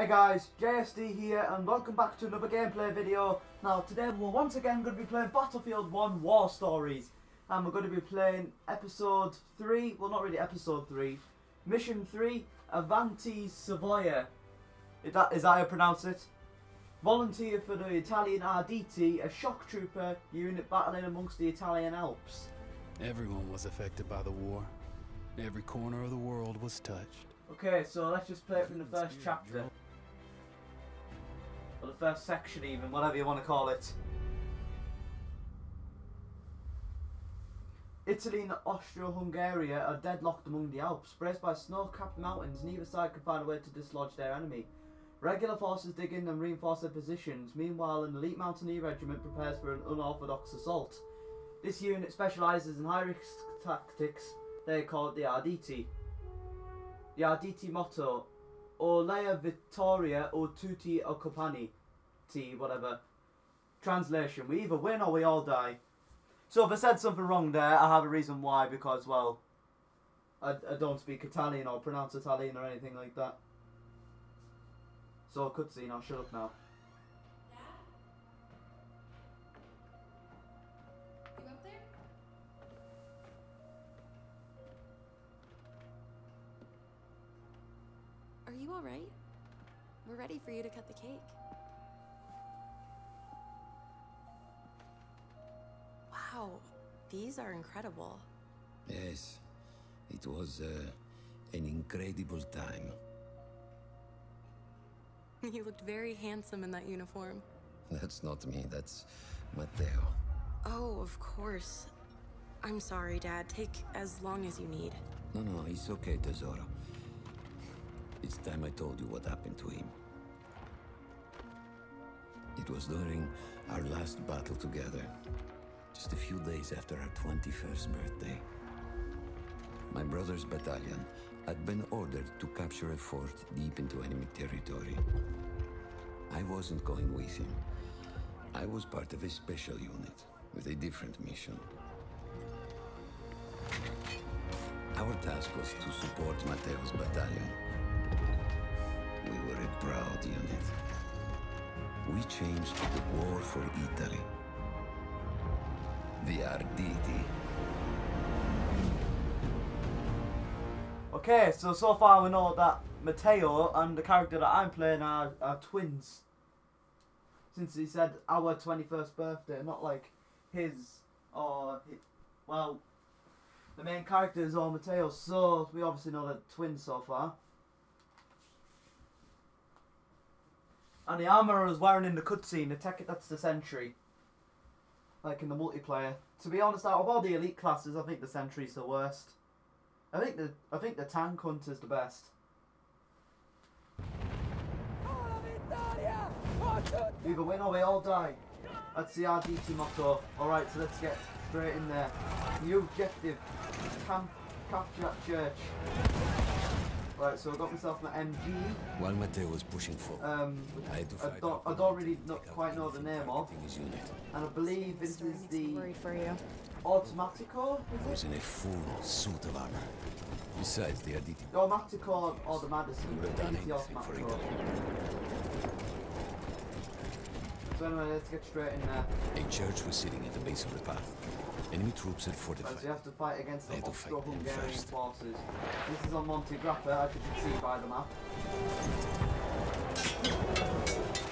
Hey guys, JSD here and welcome back to another gameplay video. Now today we're once again going to be playing Battlefield 1 War Stories. And we're going to be playing episode 3, well not really episode 3, mission 3, Avanti Savoia. Is that, is that how you pronounce it? Volunteer for the Italian Arditi, a shock trooper unit battling amongst the Italian Alps. Everyone was affected by the war. Every corner of the world was touched. Okay, so let's just play it from the first chapter. Or the first section even, whatever you want to call it. Italy and Austria-Hungary are deadlocked among the Alps. Braced by snow-capped mountains, neither side can find a way to dislodge their enemy. Regular forces dig in and reinforce their positions. Meanwhile, an elite mountaineer regiment prepares for an unorthodox assault. This unit specialises in high-risk tactics. They call it the Arditi. The Arditi motto, O Lea Vittoria o tutti occupani. T, whatever. Translation, we either win or we all die. So if I said something wrong there, I have a reason why, because, well, I, I don't speak Italian or pronounce Italian or anything like that. So cutscene, I'll shut up now. Are alright? We're ready for you to cut the cake. Wow, these are incredible. Yes, it was uh, an incredible time. You looked very handsome in that uniform. That's not me, that's Matteo. Oh, of course. I'm sorry, Dad. Take as long as you need. No, no, it's okay, Tesoro. It's time I told you what happened to him. It was during our last battle together, just a few days after our 21st birthday. My brother's battalion had been ordered to capture a fort deep into enemy territory. I wasn't going with him. I was part of a special unit with a different mission. Our task was to support Matteo's battalion. Proud unit. We changed the war for Italy. The Arditi. Okay, so so far we know that Matteo and the character that I'm playing are, are twins. Since he said our 21st birthday, not like his or hi well, the main character is all Matteo, so we obviously know they're twins so far. And the armor I was wearing in the cutscene, I take it that's the Sentry. Like in the multiplayer. To be honest, out of all the elite classes, I think the Sentry's the worst. I think the I think the tank hunter's the best. Either win or we all die. That's the Arditi motto. Alright, so let's get straight in there. New objective. Camp capture that church. Right, so I got myself my MG. While Matteo was pushing forward, Um I had to I don't I don't really not quite know the name of. his unit. And I believe this is the for you. Automatico, I was in a full suit of armor. Besides the Arditi, The Automatico or the I Madison. would have done think anything for Automatico. Italy. So anyway, let's get straight in there. A church was sitting at the base of the path. Enemy troops had As fortified. you have to fight against the I had to fight them Austro-Hungarian first. forces. This is on Monte Grappa, as you can see by the map.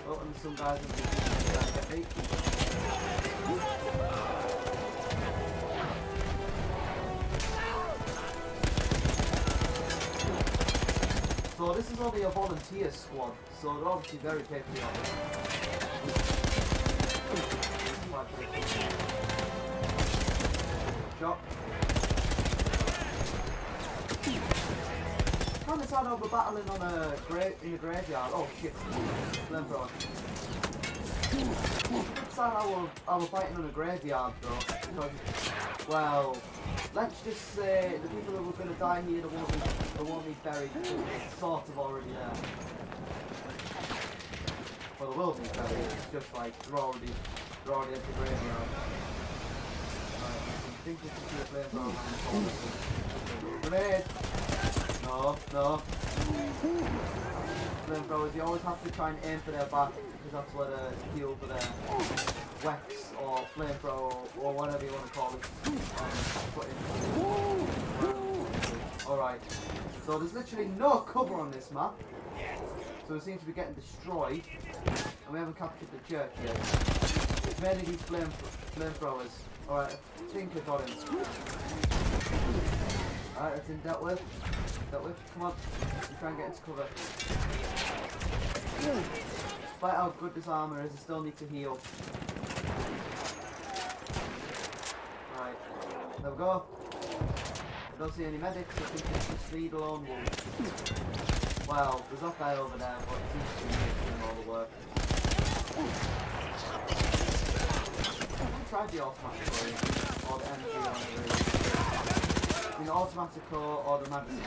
Oh, and some guys have to get me. So this is only a volunteer squad, so they're obviously very patriotic. Shot. Kind of sound over battling on a grave in a graveyard. Oh shit. Flamethrower. Sound how we're, how we're fighting on a graveyard though. Well, let's just say the people that were to die here, they won't be, they won't be buried. Sort of already there. Well, they will be buried. It's just like they're already, they're already at the graveyard. Think this is. Grenade! No, no. flamethrowers, you always have to try and aim for their back because that's where the heal for their Wex or flamethrower or whatever you want to call it. Um. Alright, so there's literally no cover on this map. So it seems to be getting destroyed. And we haven't captured the church yet. It's mainly these flame flamethrowers. Alright, I think I got him. Alright, that's in dealt with. Dealt with. Come on. You try and get into cover. Despite how good this armor is, I still need to heal. Right. There we go. I don't see any medics, I think it's just speed alone. Well, there's that guy over there, but he's doing all the work. Tried the automatic or the energy on the really. The automatic or the magazine.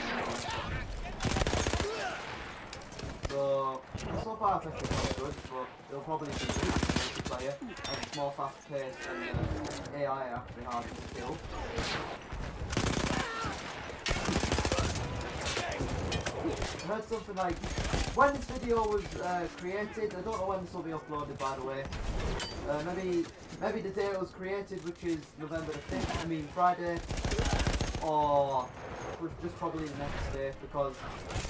So, so far I think it's quite good, but it'll probably be good multiplayer, as it's more fast paced and uh, AI are actually harder to kill. I heard something like, when this video was uh, created, I don't know when this will be uploaded by the way, uh, maybe maybe the day it was created, which is November the 5th, I mean Friday, or just probably the next day, because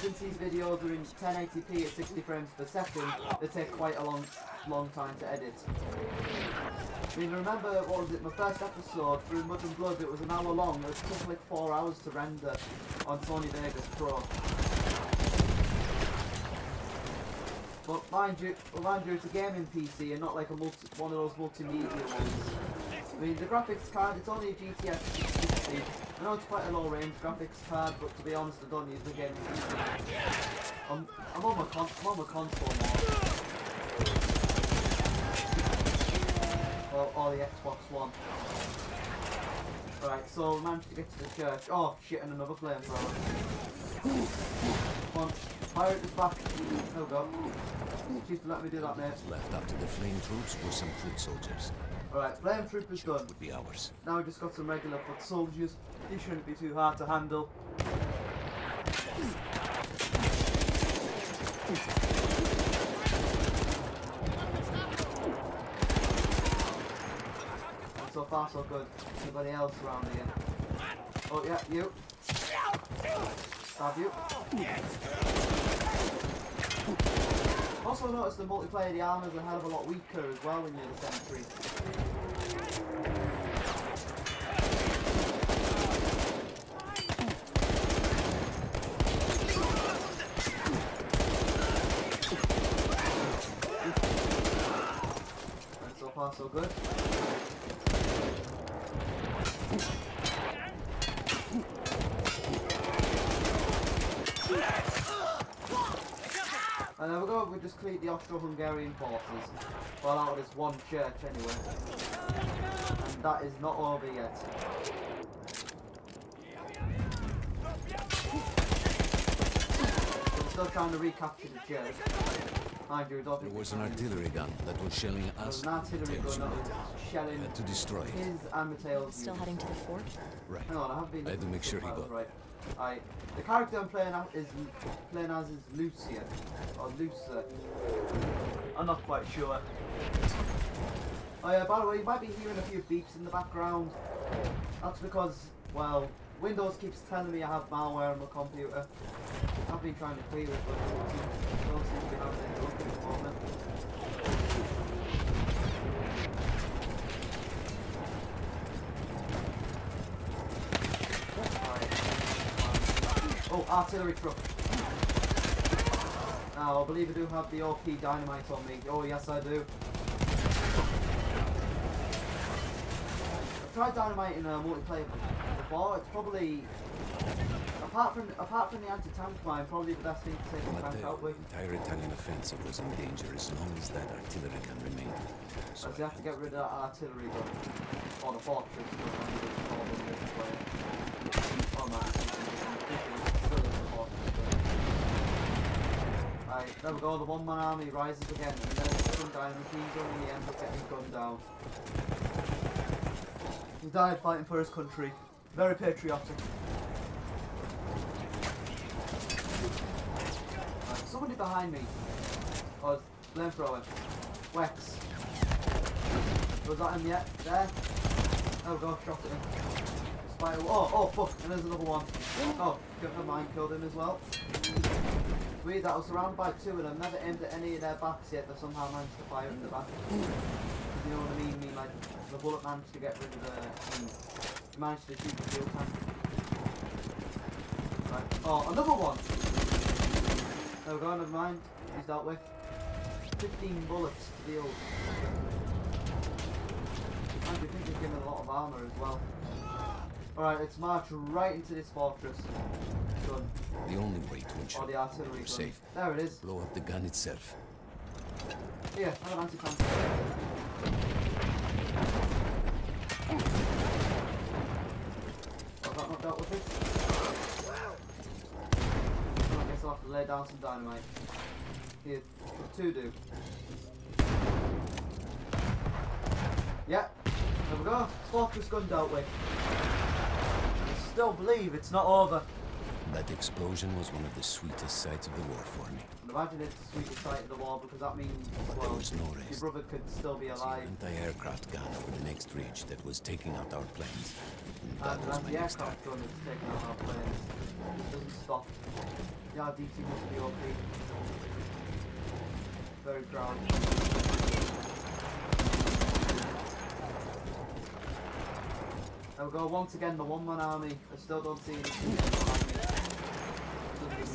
since these videos are in 1080p at 60 frames per second, they take quite a long long time to edit. I mean, remember, what was it, my first episode, through Mud and Blood, it was an hour long, it took like 4 hours to render on Sony Vegas Pro. But mind you, mind you, it's a gaming PC and not like a multi, one of those multimedia ones. I mean, the graphics card, it's only a GTX 660. I know it's quite a low range graphics card, but to be honest, I don't use the gaming PC. I'm, I'm on my con I'm on my console. Or, or the Xbox One. Right, so we managed to get to the church. Oh shit, and another flamethrower. Come on, fire it back. Oh god. Please let me do that, mate. Left after the flame troops were some foot soldiers. Alright, flame troopers done. Would be ours. Now we just got some regular foot soldiers. These shouldn't be too hard to handle. So far so good. Anybody else around here? Oh yeah, you. Stab you. Also noticed the multiplayer, the armor's a hell of a lot weaker as well when you're the sentry. And so far so good. And there we go, we just cleared the Austro-Hungarian forces. Well, out of this one church anyway. And that is not over yet. We're still trying to recapture the church. Mind you, I don't There was an artillery gun that was shelling us. an artillery gun that was shelling We had to destroy it. his and Matteo's Still heading to the fort? Right. Hang on, I have been. I had to make sure he got- right. I, the character I'm playing as is playing as is Lucia or Lucia. I'm not quite sure. Oh yeah, by the way, you might be hearing a few beeps in the background. That's because, well, Windows keeps telling me I have malware on my computer. I've been trying to clear it, but it don't seem- to be having at the moment. Oh, artillery truck. Now, I believe I do have the OP dynamite on me. Oh, yes, I do. I've tried dynamite in a multiplayer before. It's probably, apart from apart from the anti-tank mine, probably the best thing to take a tank out the entire Italian offensive was in danger as long as that artillery can remain. So you have to get rid of that artillery gun. Or the fortress. whatever it's called in this way. Oh no. Still in the fortress, but- Right, there we go, the one man army rises again, and then some guy in the machine gun and he ends up getting gunned down. He died fighting for his country. Very patriotic. Right, somebody behind me. Oh, it's flamethrower. Wex. Was that him yet? There? Oh god, shot at him. Spider. Oh, oh fuck, and there's another one. Oh, never mind, killed him as well. Weird that was surrounded by two and I've never aimed at any of their backs yet, but somehow managed to fire in the back. You know what I mean? I mean, like, the bullet managed to get rid of the. Um, he managed to shoot the fuel tank. Right. Oh, another one! Oh, go on, never mind. He's dealt with. 15 bullets to deal. And you think he's given a lot of armour as well. Alright, let's march right into this fortress. Done. The only way to ensure oh, the artillery gun. safe. There it is. Blow up the gun itself. Here, have an anti-tank. Oh, that not dealt with it? I guess I'll have to lay down some dynamite. Here, two do. Yeah, there we go. Fortress gun dealt with. I still believe it's not over. That explosion was one of the sweetest sights of the war for me. And imagine it's the sweetest sight of the war because that means, well, There was no your brother could still be alive. an anti-aircraft gun over the next ridge that was taking out our planes. And And that was that's my the next aircraft target. gun is taking out our planes. It doesn't stop. The Arditi must be OP. Very proud. There we go, once again, the one man army. I still don't see anything behind me. Doesn't even matter, it's an army field.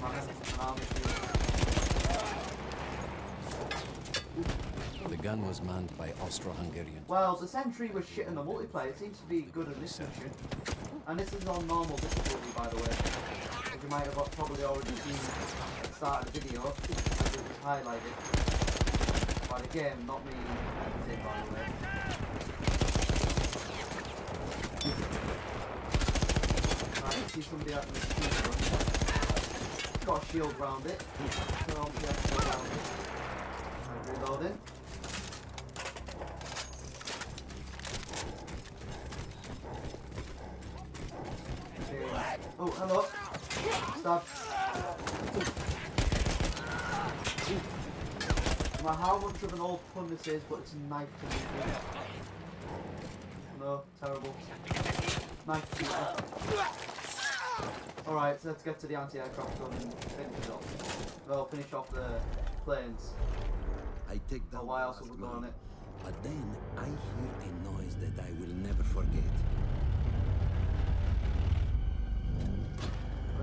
The gun was manned by Austro-Hungarian. Well, the sentry was shit in the multiplayer. It seems to be good in this mission. And this is on normal difficulty, by the way. As you might have probably already seen at the start of the video, as it was highlighted. By the game, not me editing, by the way. Right, see somebody out in the street. Got a shield round it. So go around it. Reloading. Oh, hello. Stop. No matter how much of an old pun this is, but it's a knife to me. No, terrible. Knife to me. Alright, so let's get to the anti-aircraft gun and finish it off. Well, finish off the planes. I take down why else would go on it? But then I hear a noise that I will never forget.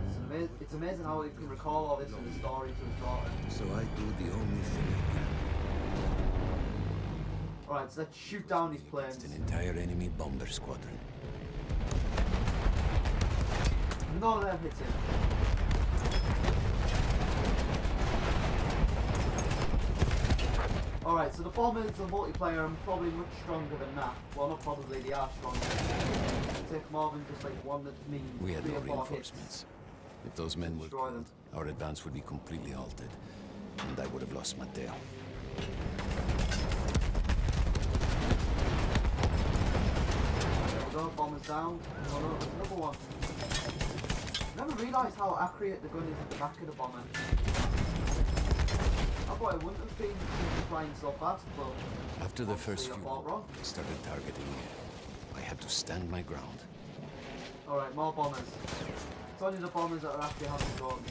It's, ama- it's amazing how he can recall all this in the story to his daughter. So I do the only thing I can. Alright, so let's shoot down these planes. Against an entire enemy bomber squadron. None of them hit him. Alright, so the bombers and multiplayer are probably much stronger than that. Well, not probably, they are stronger. They take more than just like one that means We had no or four reinforcements. If those men were killed, our advance would be completely halted, and I would have lost. There we go, bombers down. Oh no, another one. Never realised how accurate the gun is at the back of the bomber. I thought it wouldn't have been flying so fast, but After the first few, I thought wrong. I started targeting me. I had to stand my ground. Alright, more bombers. It's only the bombers that are actually having to go at me.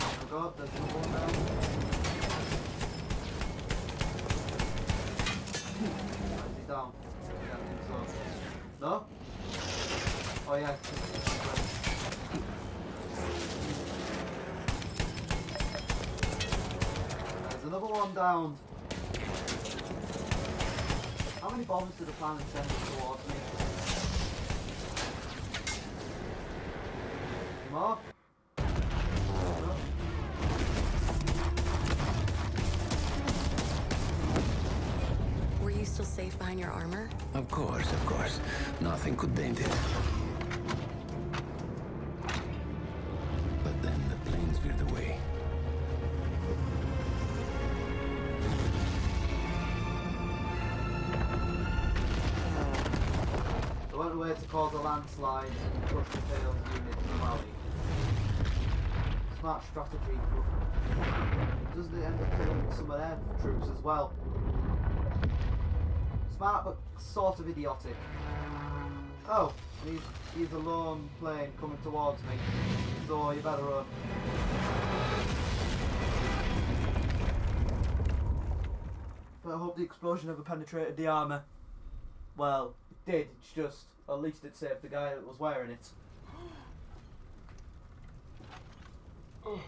Oh god, there's No? Oh yeah. There's another one down. How many bombs did the planet send towards me? Any more? Could dent it. But then the planes veered away. found a way to cause a landslide and crush the tail unit in the valley. Smart strategy, but doesn't it end up killing some of their troops as well? Smart but sort of idiotic. Oh, he's, he's a lone plane coming towards me, so you better run. But I hope the explosion never penetrated the armour. Well, it did, it's just, at least it saved the guy that was wearing it. Oh.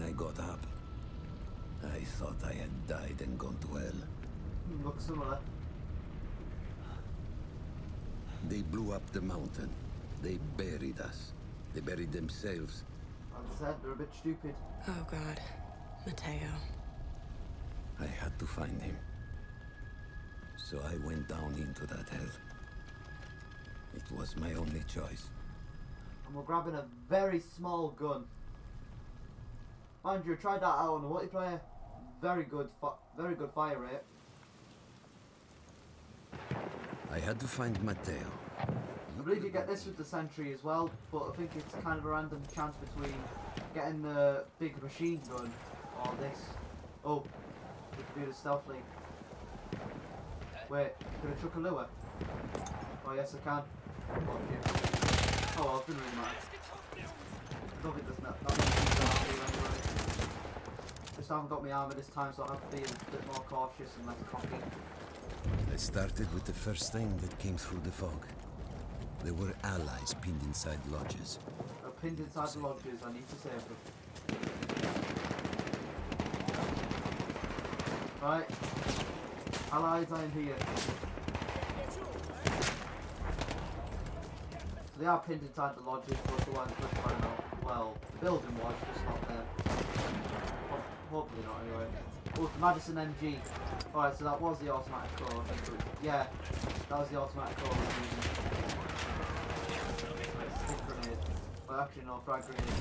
When I got up, I thought I had died and gone to hell. Looks similar. They blew up the mountain. They buried us. They buried themselves. I'm sad they're a bit stupid. Oh god. Matteo. I had to find him. So I went down into that hell. It was my only choice. And we're grabbing a very small gun. Mind you, tried that out on the multiplayer. Very good, very good fire rate. I had to find Matteo. I believe you get this with the sentry as well, but I think it's kind of a random chance between getting the big machine gun or this. Oh, we can do this stealthily. Wait, can I chuck a lure? Oh yes I can. Oh well, it didn't really matter. I don't think there's not, not many things around here anyway. Just haven't got my armour this time, so I have to be a bit more cautious and less cocky. I started with the first thing that came through the fog. There were allies pinned inside lodges. They're pinned inside the lodges, I need to save them. Right. Allies, I am here. So they are pinned inside the lodges, but the ones just by now. Well, the building was, just not there. Ho- hopefully not anyway. Oh, Madsen MG. Alright, so that was the automatic was- Yeah, that was the automatic. Stick grenade. Well, actually, no, frag grenade.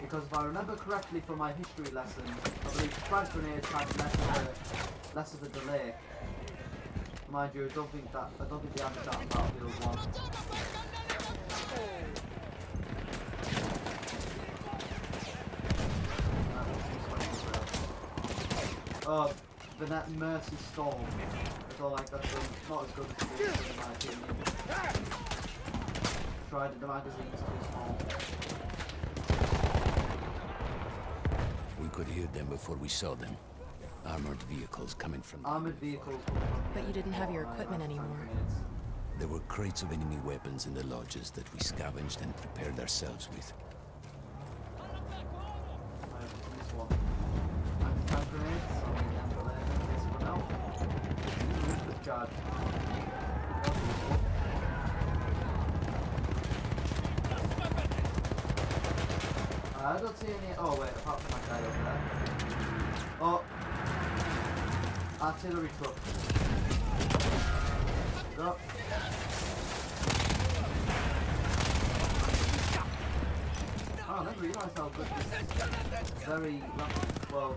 Because if I remember correctly from my history lesson, I believe frag grenades had less of a, less of a delay. Mind you, I don't think that I don't think they added that in Battlefield One. Oh, the Net Mercy Storm. I don't like that thing. Not as good as the in my opinion. Tried it, the magazine's too small. We could hear them before we saw them. Armored vehicles coming from the Armored vehicles. But you didn't have your equipment anymore. There were crates of enemy weapons in the lodges that we scavenged and prepared ourselves with. I don't see any. Oh wait, apart from that guy over there. Oh, artillery truck. Go. Oh, I never realised how good this very well,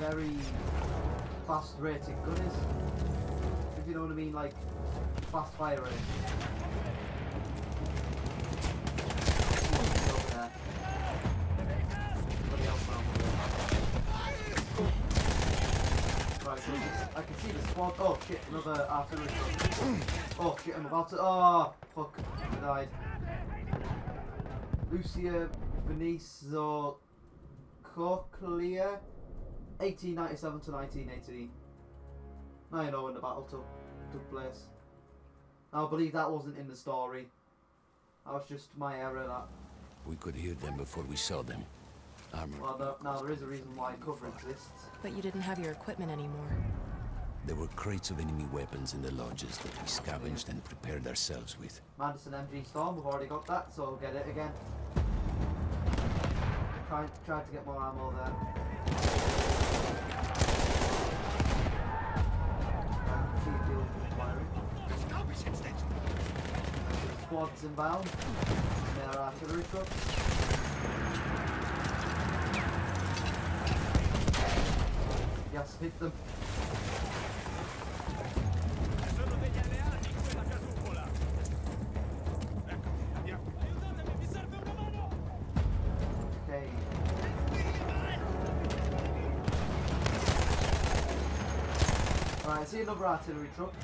very fast rated gun is. If you know what I mean, like fast firing. Over there. Somebody else around here. Right, so this- I can see the squad. Oh shit, another artillery truck. Oh shit, I'm about to. Oh, fuck, I died. Lucia Benicio Cochlea, 1897 to 1918. Now you know when the battle took, took place. I believe that wasn't in the story. That was just my error that We could hear them before we saw them. Armored Well, there, now there is a reason why cover exists. But you didn't have your equipment anymore. There were crates of enemy weapons in the lodges that we scavenged and prepared ourselves with. Madsen MG Storm, we've already got that, so we'll get it again. Try, to get more ammo there. Squads inbound. Their artillery trucks. Yes, hit them. See another artillery truck. I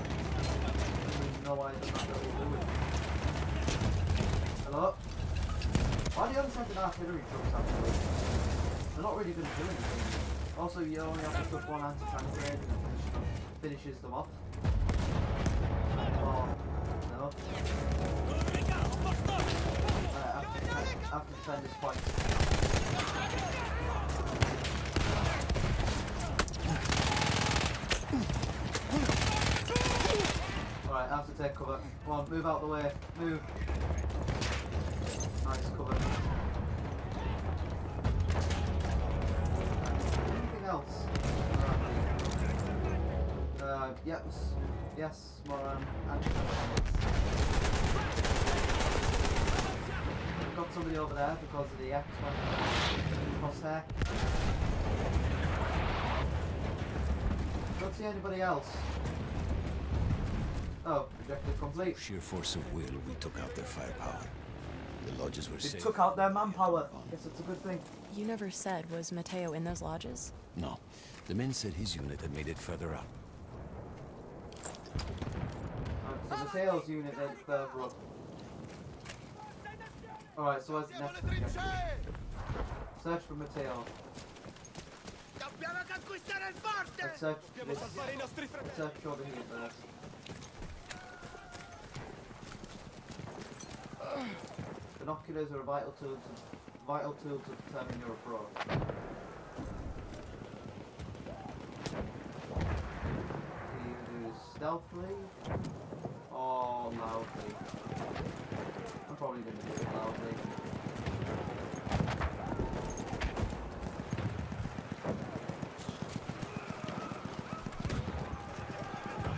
don't even know why they're not really doing. Hello? Why do you only send artillery trucks actually? They're not really going to do anything. Also, you only have to put one anti-tank grenade and it finish finishes them off. Oh, no. Right, I have to defend this point. Alright, I have to take cover. Come on, move out the way. Move. Nice cover. Anything else? Uh, yep. s- Yes, more um, We've got somebody over there because of the X. Crosshair. Don't see anybody else. Oh, objective complete. Sheer force of will, we took out their firepower. The lodges were They safe. took out their manpower. Guess it's a good thing. You never said, was Matteo in those lodges? No, the men said his unit had made it further out. Alright, so the sales unit is further up. Alright, so what's the next objective? Search for Matteo. Dobbiamo conquistare il forte! Let's search Dobbiamo this. salvare i nostri Let's fratelli! search over here first. Binoculars are a vital tool to vital tool to determine your approach. Do You do stealthily or loudly. I'm probably gonna do it loudly.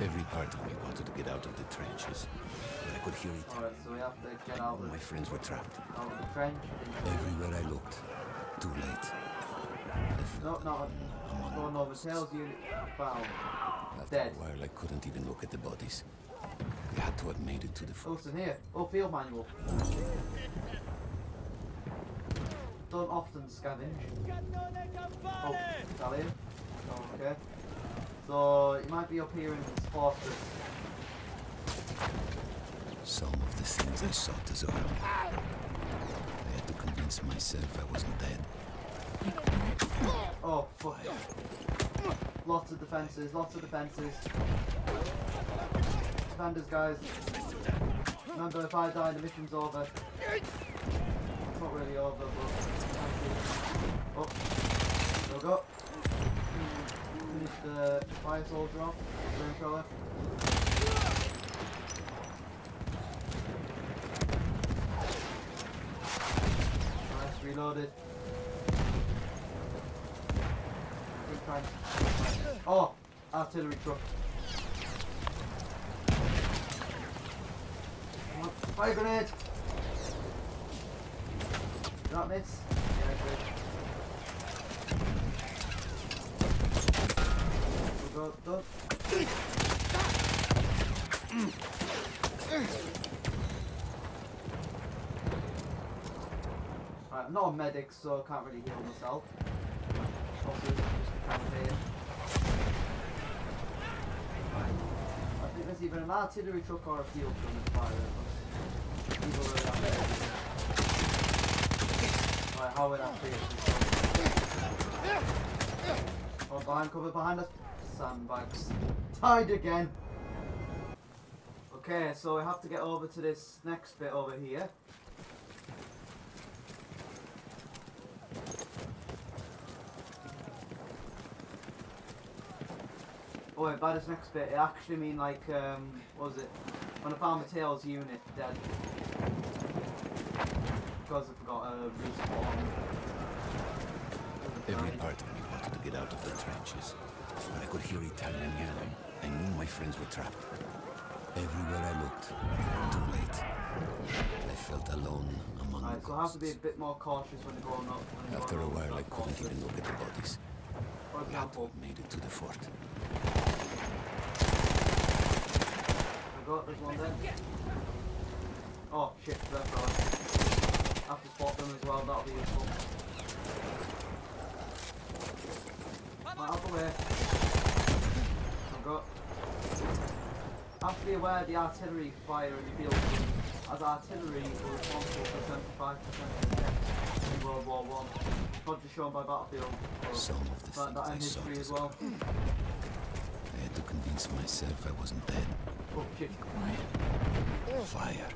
Every part of me wanted to get out of the trenches. Could hear it. Alright, so we have to get out All my friends were trapped. out of the trench. Everywhere I looked. Too late. No, no, no, no, Matteo's unit found. After Dead. a while, I couldn't even look at the bodies. They had to have made it to the Oh, front. in here. Oh, field manual. Don't often scavenge. Oh! Italian. Oh, okay. So, it might be up here in this fortress. Some the I saw, Tesoro. I had to convince myself I wasn't dead. Oh, fuck. Lots of defences, lots of defences. Defenders, guys. Remember, if I die, the mission's over. It's not really over, but... Oh. Go, go. Finish the fire soldier off. Nice, reloaded. Keep trying. Oh, artillery truck. Fire grenade! Did that miss? Yeah, good. Go, go, go. Right, I'm not a medic, so I can't really heal myself. Also, just campaign. Right. I think there's either an artillery truck or a field gun way, I'm dead. Right, how would I feel? Oh, behind cover, behind us. Sandbags. Tied again. Okay, so we have to get over to this next bit over here. Wait, by this next bit, it actually mean like, um, what was it? When I found Matteo's unit dead. Because I forgot a respawn. Every part of me wanted to get out of the trenches. But I could hear Italian yelling. I knew my friends were trapped. Everywhere I looked, too late. I felt alone among Alright, the so I have to be a bit more cautious when going up. When After a up while, I couldn't even look at the bodies. We had to example, have made it to the fort. I got this one then. Oh shit, that's right. I have to spot them as well, that'll be useful. Right, out the way. I've got. Have to be aware of the artillery fire in the field, as artillery was responsible for 75% of the deaths in World War One. Not just shown by battlefield, but Some of the but that in things I saw history as as well. Hmm. I had to convince myself I wasn't dead. Fire.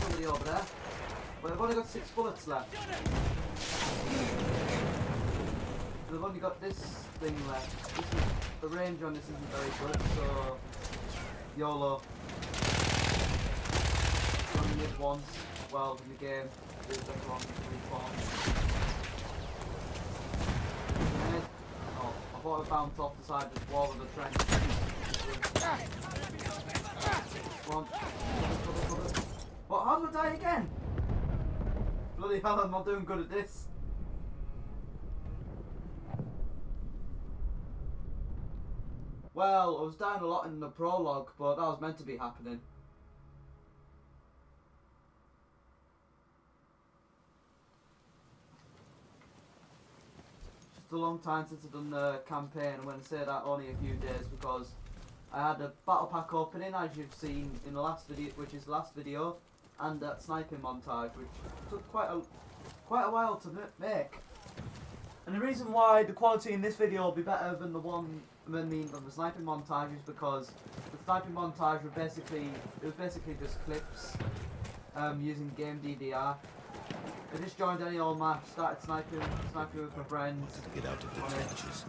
Somebody over there. But I've only got six bullets left. I've only got this thing left. This is, the range on this isn't very good, so YOLO. You only live once. Well, in the game, I thought I bounced off the side of the wall of the trench. Come. What? How do I die again? Bloody hell, I'm not doing good at this. Well, I was dying a lot in the prologue, but that was meant to be happening. Just a long time since I've done the campaign, I'm going to say that, only a few days because I had a battle pack opening, as you've seen in the last video, which is the last video, and that sniping montage, which took quite a quite a while to make. And the reason why the quality in this video will be better than the one, I mean, than the sniping montage is because the sniping montage was basically it was basically just clips um, using game DVR. I just joined any old match, started sniping, sniping with my friends. Wanted to get out of the trenches.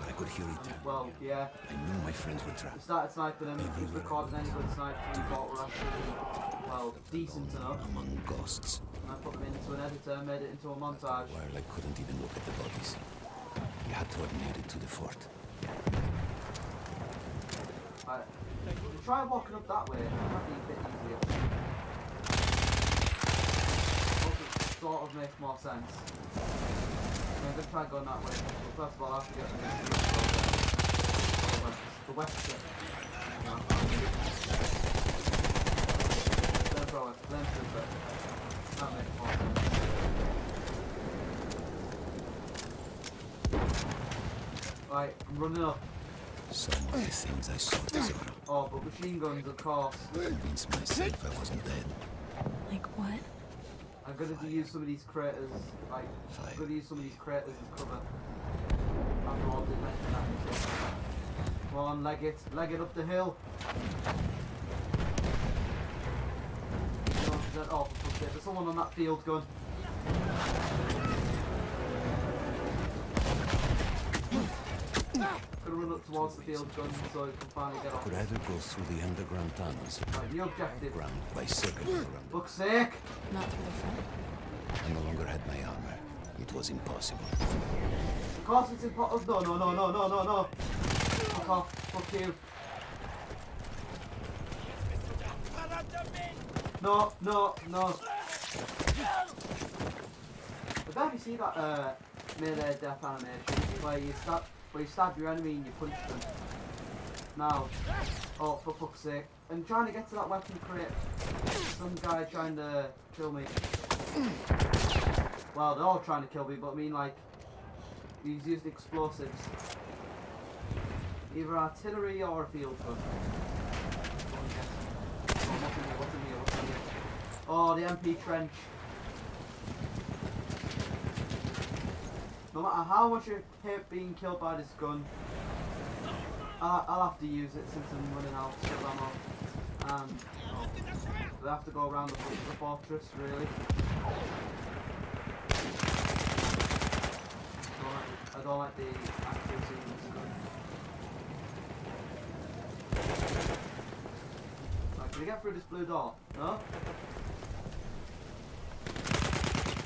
But I could hear Italian Well, yeah. I knew my friends were We trapped. started sniping them, just recording any good snipes we thought were actually, well, decent enough. Among ghosts. And I put them into an editor and made it into a montage. While I couldn't even look at the bodies. We had to have made it to the fort. Right. Try walking up that way, it might be a bit easier. Hope it sort of makes more sense. I'm gonna try going that way. But first of all, I have to get the, the west bit. No. Then throw it, then shoot it. That makes more sense. Right, I'm running up. Some of the things I saw, Tesoro. Oh, but machine guns, of course. Convinced myself I wasn't dead. Like what? I'm gonna do use some of these craters, like, I'm gonna use some of these craters as cover. After all, did mention that. Come on, leg it, leg it up the hill. Oh, for fuck's sake, there's someone on that field gun. Gonna run up towards the field gun so you can finally get off. Could either go through the underground tunnels Right, the objective. ground by circling around it. Fuck's sake! Not through the front. I no longer had my armor. It was impossible. Of course it's impossible. No, no, no, no, no, no, no. Fuck off. Fuck you. No, no, no. I bet you see that uh, melee death animation where you stab, where you stab your enemy and you punch them. Now, oh for fuck's sake! I'm trying to get to that weapon crate. Some guy trying to kill me. Well, they're all trying to kill me, but I mean like He's used explosives. Either artillery or a field gun. Oh, the MP trench. No matter how much I hate being killed by this gun, I, I'll have to use it since I'm running out of ammo. And oh, we have to go around the the fortress, really. I don't like the action scenes. Right, can we get through this blue door? No?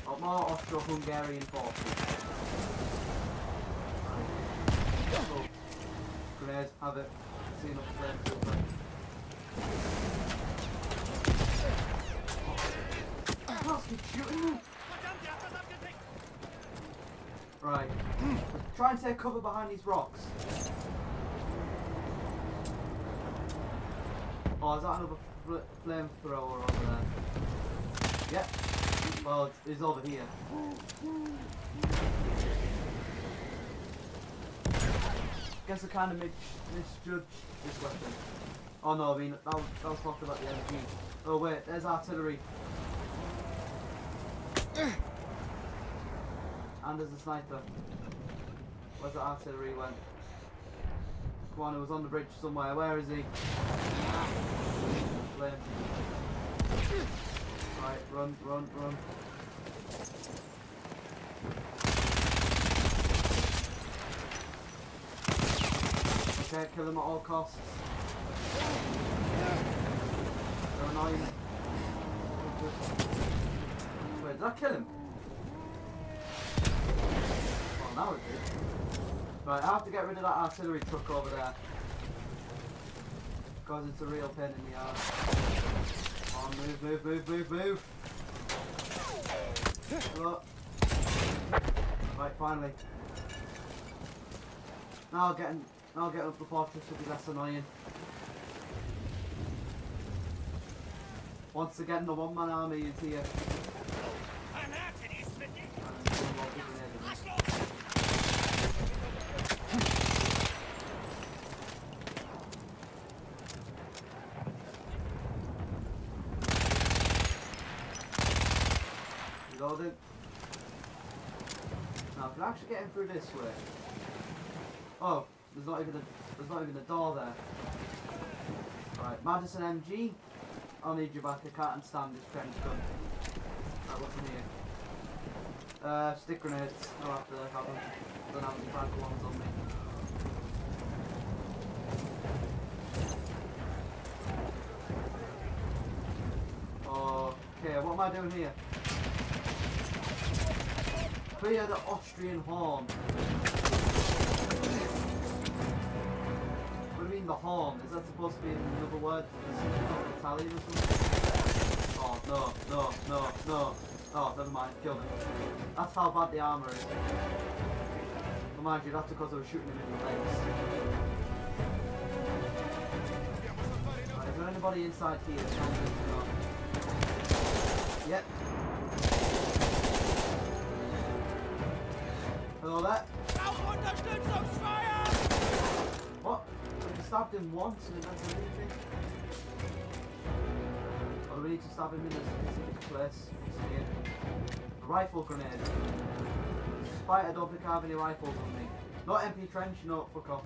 Got more Austro-Hungarian forces. Oh. Grenades, have it. See enough flame filter. Oh, keep shooting me! Verdammt, ihr habt das abgedeckt! Right. Try and take cover behind these rocks. Oh, is that another fl- flamethrower over there? Yep. Well, it's over here. Guess I kind of mis- misjudged this weapon. Oh no, I mean, that was, that was talking about the MG. Oh wait, there's artillery. And there's a sniper. Where's the artillery went? Come on, it was on the bridge somewhere. Where is he? Right, run, run, run. Okay, kill him at all costs. They're annoying. Wait, did I kill him? Well, now it did. Right, I have to get rid of that artillery truck over there. Because it's a real pain in the ass. Come on, move, move, move, move, move. Look. Right, finally. Now getting, now get up the fortress will be less annoying. Once again, the one-man army is here. Reloading. Now, can I actually get in through this way? Oh, there's not even a there's not even a door there. Right, Madsen MG. I'll need you back. I can't stand this trench gun. Right, what's in here? Uh, stick grenades. I'll have to have them. Don't have any franco ones on me. Okay, what am I doing here? Clear the Austrian horn. The horn? Is that supposed to be another word? Italian or something? Oh, no, no, no, no. Oh, never mind, Kill him. That's how bad the armour is. But mind you, that's because I was shooting him in the legs. Right, is there anybody inside here? Yep. Hello there. Stabbed him once and anything? Or do we need to stab him in a specific place? Rifle grenade. Despite I don't think I have any rifles on me. Not MP trench, no, fuck off.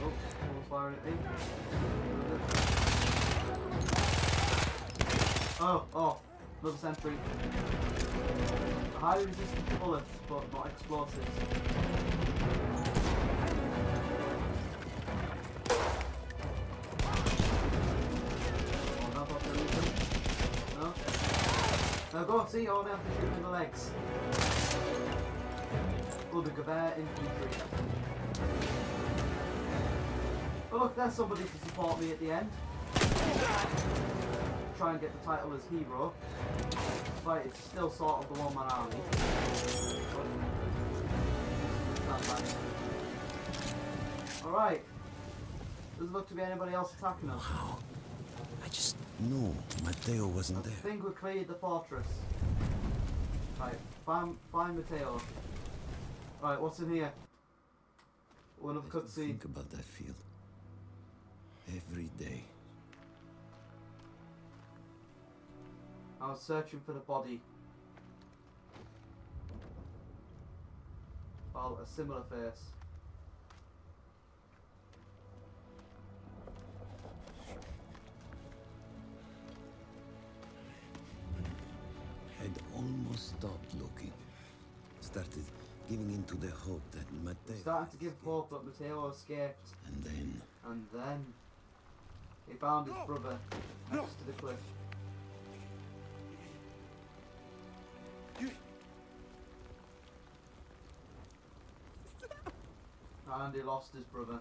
Oh. Oh, oh, another sentry. Highly resistant bullets, but not explosives. Oh, no, not really good. No? No, go, see, all they have to shoot in the legs. Oh, the Gewehr infantry. Oh look, there's somebody to support me at the end. Try and get the title as hero. But it's still sort of the one-man army. Alright. Doesn't look to be anybody else attacking us. How? I just knew Matteo wasn't I there. think we cleared the fortress. Right, find, find Matteo. Right, what's in here? Another I cutscene. think about that field. Every day. I was searching for the body. about a similar face. Had almost stopped looking. Started giving in to the hope that Matteo. Started to give hope that Matteo escaped. And then. And then. He found his brother next to the cliff. And he lost his brother.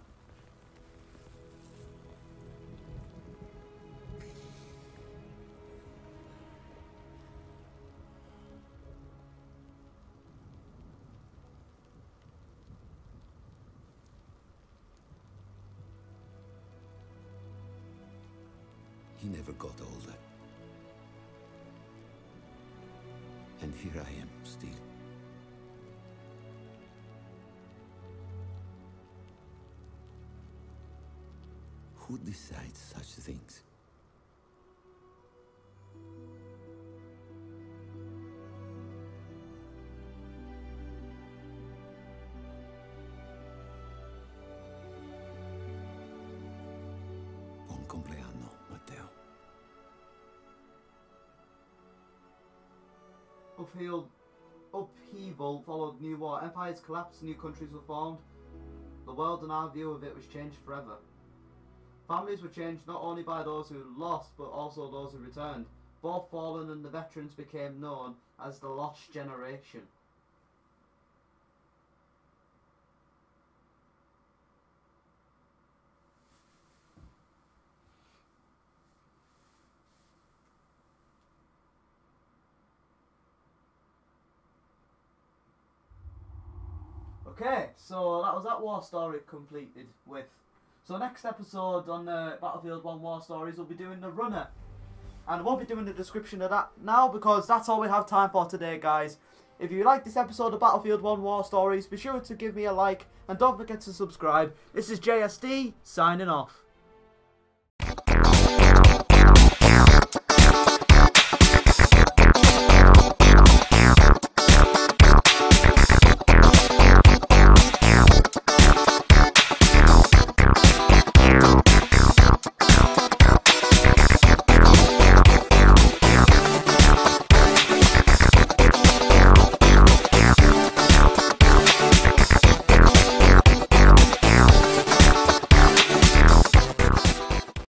he never got older. Who decides such things? Buon compleanno, Matteo. Upheaval, upheaval followed new war. Empires collapsed, new countries were formed. The world and our view of it was changed forever. Families were changed not only by those who lost, but also those who returned. Both fallen and the veterans became known as the Lost Generation. Okay, so that was that war story completed with. So next episode on uh, Battlefield 1 War Stories, we'll be doing the runner. And I won't be doing the description of that now because that's all we have time for today, guys. If you like this episode of Battlefield 1 War Stories, be sure to give me a like and don't forget to subscribe. This is JSD, signing off.